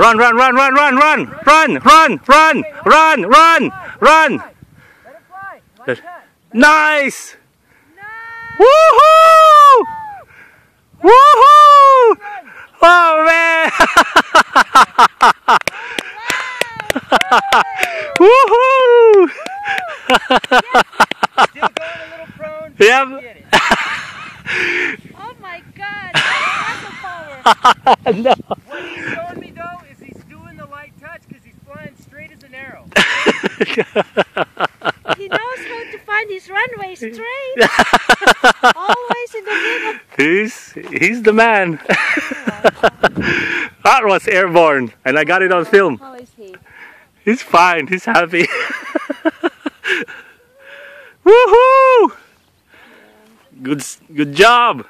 Run, run, run, run, run, run, run, run, run, run, run, run. Let it fly. Light touch. Nice! Woohoo! Woohoo! Oh man! Woohoo! Still going a little prone. Yep. Oh my God. Muscle power. no. He knows how to find his runway straight. Always in the middle. he's he's the man. that was airborne, and I got it on film. How is he? He's fine. He's happy. Woohoo! Good, good job.